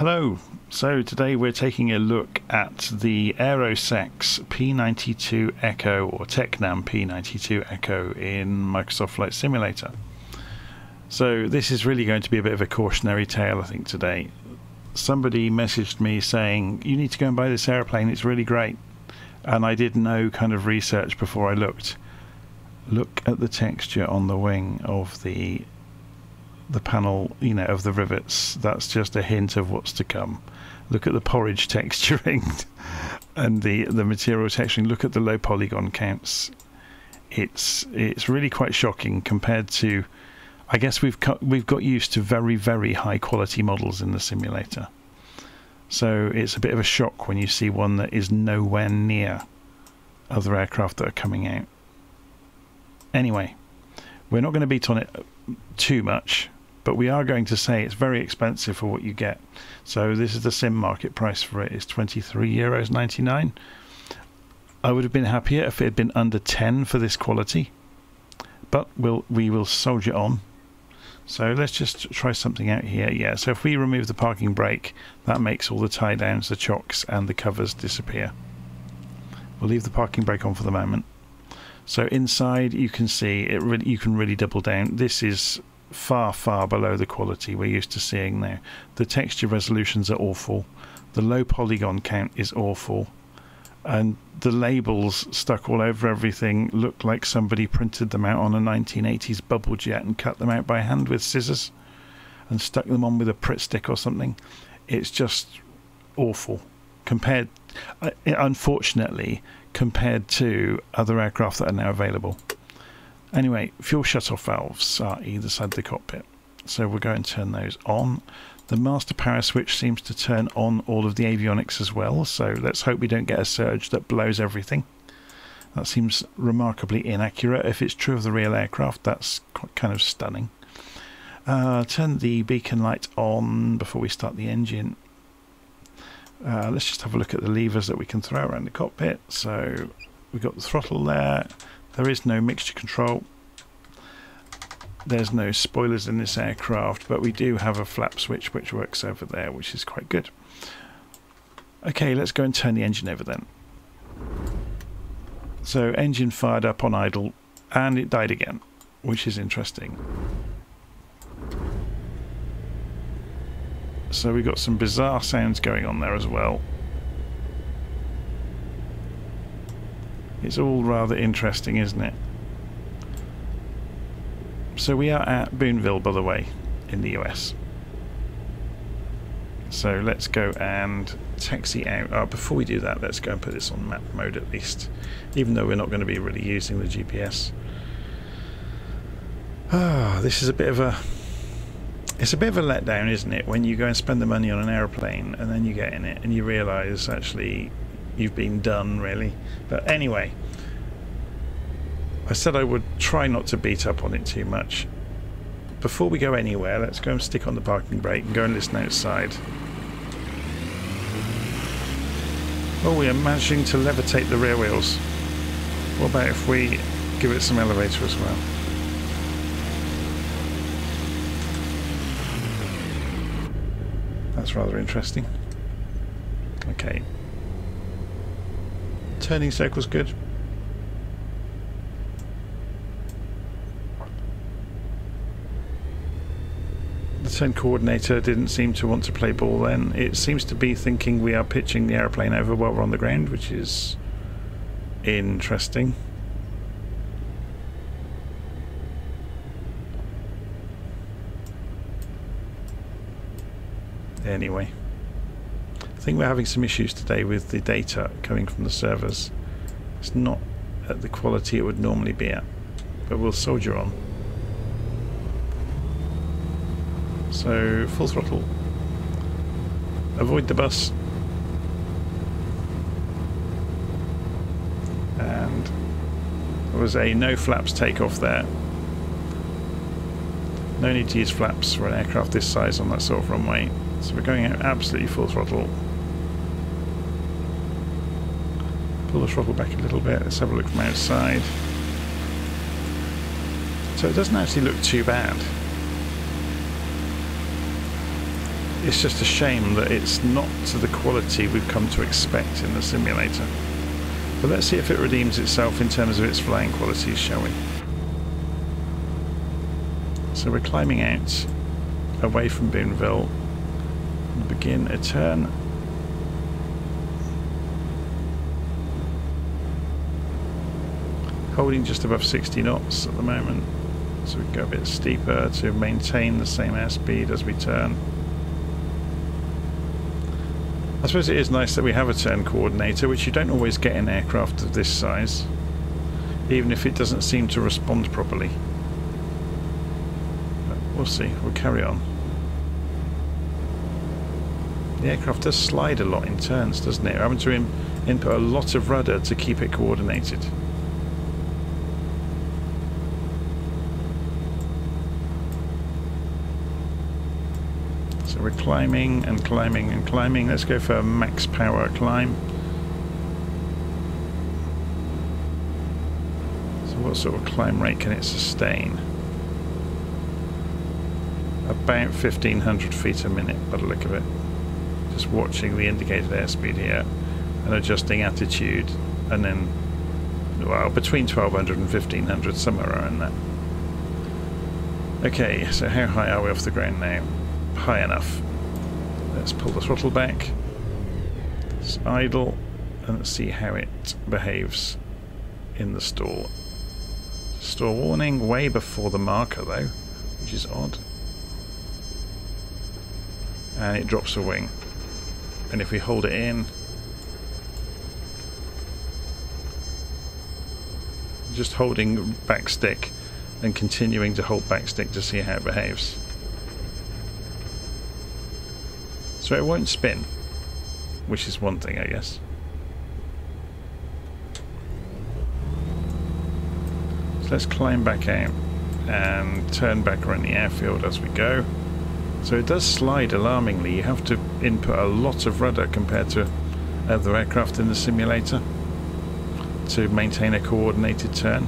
Hello. So today we're taking a look at the Aerosachs P92 Echo or Tecnam P92 Echo in Microsoft Flight Simulator. So this is really going to be a bit of a cautionary tale, I think, today. Somebody messaged me saying, you need to go and buy this aeroplane, it's really great. And I did no kind of research before I looked. Look at the texture on the wing of the the panel, you know, of the rivets. That's just a hint of what's to come. Look at the porridge texturing and the the material texturing. Look at the low polygon counts. It's it's really quite shocking compared to. I guess we've we've got used to very very high quality models in the simulator. So it's a bit of a shock when you see one that is nowhere near other aircraft that are coming out. Anyway, we're not going to beat on it too much but we are going to say it's very expensive for what you get. So this is the sim market price for it. it is 23 euros 99. I would have been happier if it had been under 10 for this quality, but we'll we will soldier on. So let's just try something out here. Yeah, so if we remove the parking brake, that makes all the tie downs, the chocks, and the covers disappear. We'll leave the parking brake on for the moment. So inside, you can see it. Really, you can really double down. This is far, far below the quality we're used to seeing now. The texture resolutions are awful. The low polygon count is awful. And the labels stuck all over everything look like somebody printed them out on a 1980s bubble jet and cut them out by hand with scissors and stuck them on with a Pritt stick or something. It's just awful compared, uh, unfortunately, compared to other aircraft that are now available. Anyway, fuel shut-off valves are either side of the cockpit. So we'll go and turn those on. The master power switch seems to turn on all of the avionics as well, so let's hope we don't get a surge that blows everything. That seems remarkably inaccurate. If it's true of the real aircraft, that's kind of stunning. Uh, turn the beacon light on before we start the engine. Uh, let's just have a look at the levers that we can throw around the cockpit. So we've got the throttle there, there is no mixture control. There's no spoilers in this aircraft, but we do have a flap switch which works over there, which is quite good. Okay, let's go and turn the engine over then. So engine fired up on idle and it died again, which is interesting. So we've got some bizarre sounds going on there as well. It's all rather interesting, isn't it? So we are at Boonville, by the way, in the US. So let's go and taxi out. Oh, before we do that, let's go and put this on map mode at least, even though we're not going to be really using the GPS. Ah, oh, this is a bit of a it's a bit of a letdown, isn't it, when you go and spend the money on an aeroplane and then you get in it and you realise actually you've been done, really. But anyway, I said I would try not to beat up on it too much. Before we go anywhere, let's go and stick on the parking brake and go and listen outside. Oh, we are managing to levitate the rear wheels. What about if we give it some elevator as well? That's rather interesting. Okay, turning circle's good. The turn coordinator didn't seem to want to play ball then. It seems to be thinking we are pitching the aeroplane over while we're on the ground, which is interesting. Anyway. I think we're having some issues today with the data coming from the servers. It's not at the quality it would normally be at, but we'll soldier on. So, full throttle. Avoid the bus. And there was a no flaps takeoff there. No need to use flaps for an aircraft this size on that sort of runway. So we're going out absolutely full throttle. Pull the throttle back a little bit. Let's have a look from outside. So it doesn't actually look too bad. it's just a shame that it's not to the quality we've come to expect in the simulator. But let's see if it redeems itself in terms of its flying qualities, shall we? So we're climbing out away from Boonville. Begin a turn. Holding just above 60 knots at the moment. So we go a bit steeper to maintain the same airspeed as we turn. I suppose it is nice that we have a turn coordinator, which you don't always get in aircraft of this size, even if it doesn't seem to respond properly. But we'll see, we'll carry on. The aircraft does slide a lot in turns, doesn't it? We're having to in input a lot of rudder to keep it coordinated. We're climbing and climbing and climbing. Let's go for a max power climb. So what sort of climb rate can it sustain? About 1500 feet a minute by the look of it. Just watching the indicated airspeed here and adjusting attitude and then well between 1200 and 1500 somewhere around that. Okay, so how high are we off the ground now? High enough. Let's pull the throttle back. It's idle and let's see how it behaves in the stall. Stall warning way before the marker though, which is odd. And it drops a wing. And if we hold it in, just holding back stick and continuing to hold back stick to see how it behaves. So it won't spin, which is one thing, I guess. So let's climb back out and turn back around the airfield as we go. So it does slide alarmingly. You have to input a lot of rudder compared to other aircraft in the simulator to maintain a coordinated turn.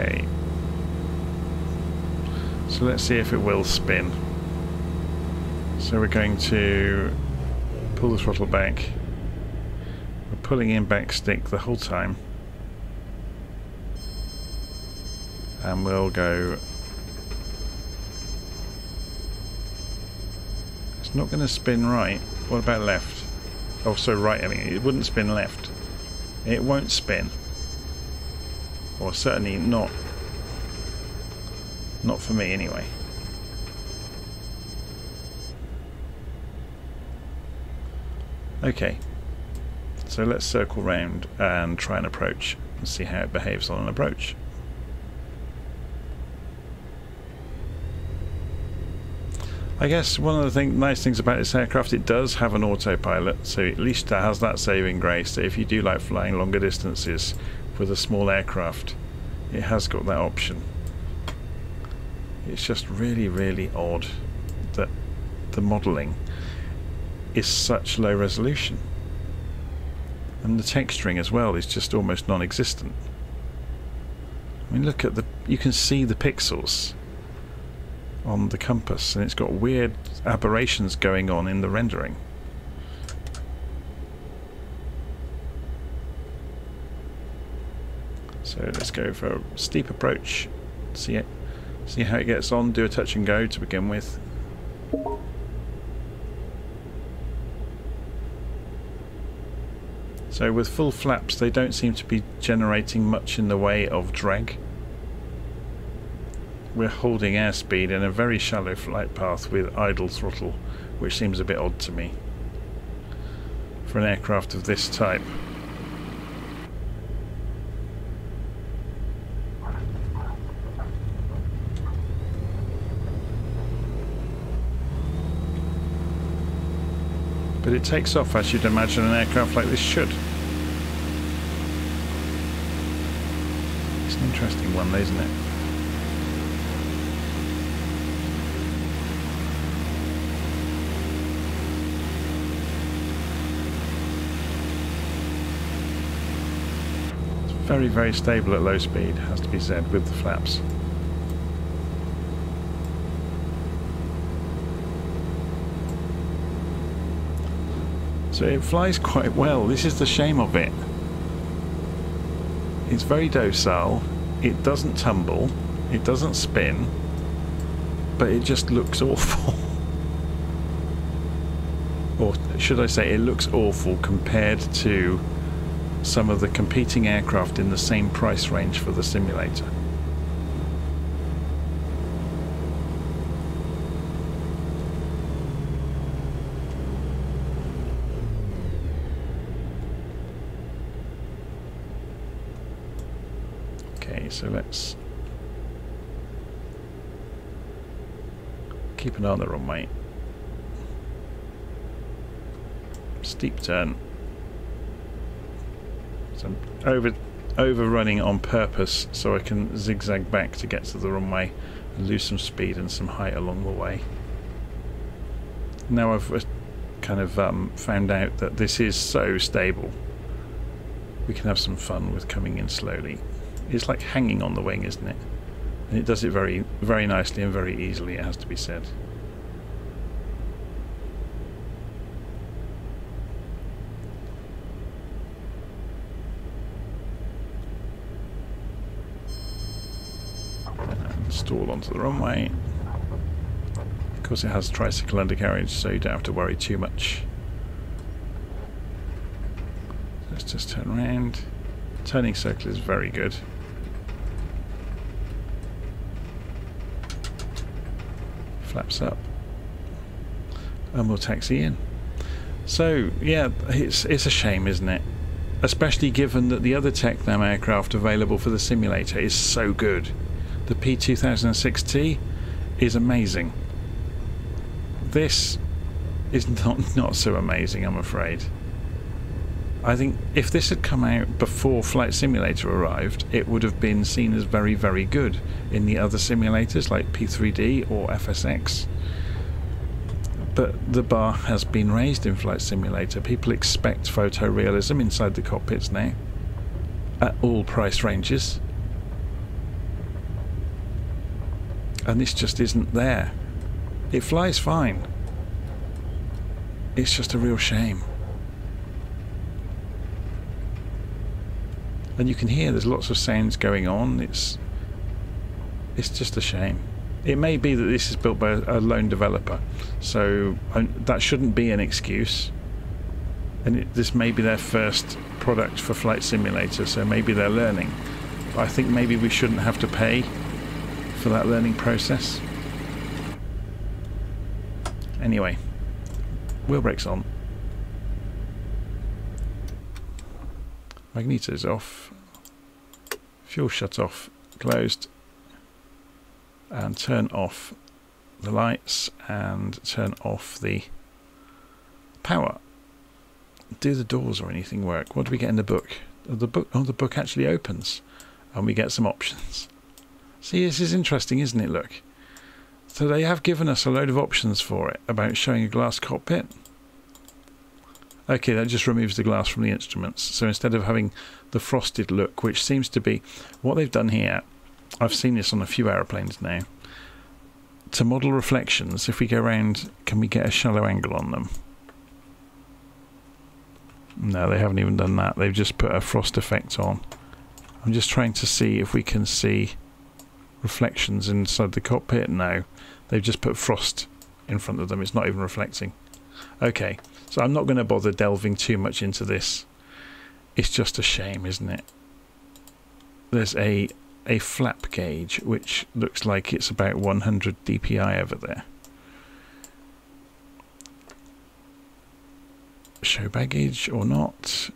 Okay. So let's see if it will spin. So we're going to pull the throttle back. We're pulling in back stick the whole time. And we'll go... It's not going to spin right. What about left? Oh, so right, I mean, it wouldn't spin left. It won't spin. Or certainly not not for me anyway. Okay, so let's circle round and try an approach and see how it behaves on an approach. I guess one of the thing, nice things about this aircraft, it does have an autopilot, so at least it has that saving grace that if you do like flying longer distances, with a small aircraft, it has got that option. It's just really, really odd that the modelling is such low resolution. And the texturing as well is just almost non-existent. I mean, look at the... You can see the pixels on the compass, and it's got weird aberrations going on in the rendering. So let's go for a steep approach, see it, see how it gets on, do a touch and go to begin with. So with full flaps they don't seem to be generating much in the way of drag. We're holding airspeed in a very shallow flight path with idle throttle, which seems a bit odd to me for an aircraft of this type. But it takes off as you'd imagine an aircraft like this should. It's an interesting one, isn't it? It's very, very stable at low speed, has to be said, with the flaps. So it flies quite well. This is the shame of it. It's very docile. It doesn't tumble. It doesn't spin. But it just looks awful. or should I say, it looks awful compared to some of the competing aircraft in the same price range for the simulator. Okay, so let's keep an eye on the runway. Steep turn. So I'm over overrunning on purpose so I can zigzag back to get to the runway and lose some speed and some height along the way. Now I've uh, kind of um, found out that this is so stable we can have some fun with coming in slowly. It's like hanging on the wing isn't it? And it does it very very nicely and very easily it has to be said. stall onto the runway. Of course it has tricycle undercarriage so you don't have to worry too much. Let's just turn around. Turning circle is very good. Flaps up. And we'll taxi in. So, yeah, it's, it's a shame, isn't it? Especially given that the other Tecnam aircraft available for the simulator is so good the P2006T is amazing. This is not, not so amazing, I'm afraid. I think if this had come out before Flight Simulator arrived, it would have been seen as very, very good in the other simulators like P3D or FSX. But the bar has been raised in Flight Simulator. People expect photorealism inside the cockpits now, at all price ranges. and this just isn't there. It flies fine. It's just a real shame. And you can hear there's lots of sounds going on. It's it's just a shame. It may be that this is built by a lone developer, so that shouldn't be an excuse. And it, this may be their first product for Flight Simulator, so maybe they're learning. But I think maybe we shouldn't have to pay for that learning process. Anyway, wheel brakes on. Magnetos off. Fuel shut off, closed. And turn off the lights and turn off the power. Do the doors or anything work? What do we get in the book? Oh, the book oh the book actually opens and we get some options. See, this is interesting, isn't it? Look. So they have given us a load of options for it about showing a glass cockpit. Okay, that just removes the glass from the instruments. So instead of having the frosted look, which seems to be what they've done here, I've seen this on a few aeroplanes now. To model reflections, if we go around, can we get a shallow angle on them? No, they haven't even done that. They've just put a frost effect on. I'm just trying to see if we can see reflections inside the cockpit? No. They've just put frost in front of them. It's not even reflecting. Okay, so I'm not going to bother delving too much into this. It's just a shame, isn't it? There's a a flap gauge which looks like it's about 100 dpi over there. Show baggage or not?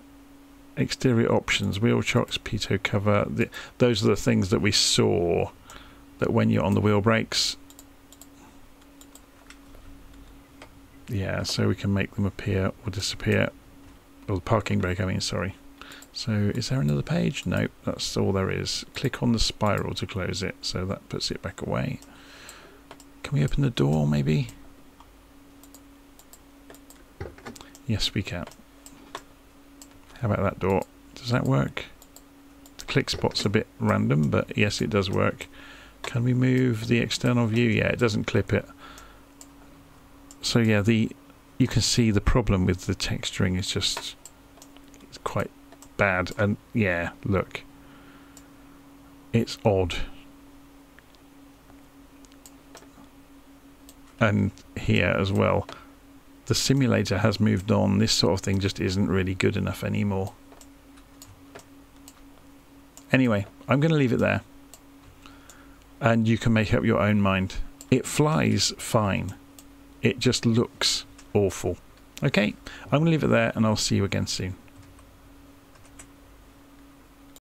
Exterior options, wheel chocks, pitot cover. The, those are the things that we saw that when you're on the wheel brakes yeah so we can make them appear or disappear. Or the parking brake I mean sorry. So is there another page? Nope that's all there is. Click on the spiral to close it so that puts it back away. Can we open the door maybe? Yes we can. How about that door? Does that work? The click spot's a bit random, but yes, it does work. Can we move the external view? Yeah, it doesn't clip it. So yeah, the you can see the problem with the texturing is just it's quite bad. And yeah, look, it's odd. And here as well, the simulator has moved on. This sort of thing just isn't really good enough anymore. Anyway, I'm going to leave it there. And you can make up your own mind. It flies fine. It just looks awful. Okay, I'm going to leave it there and I'll see you again soon.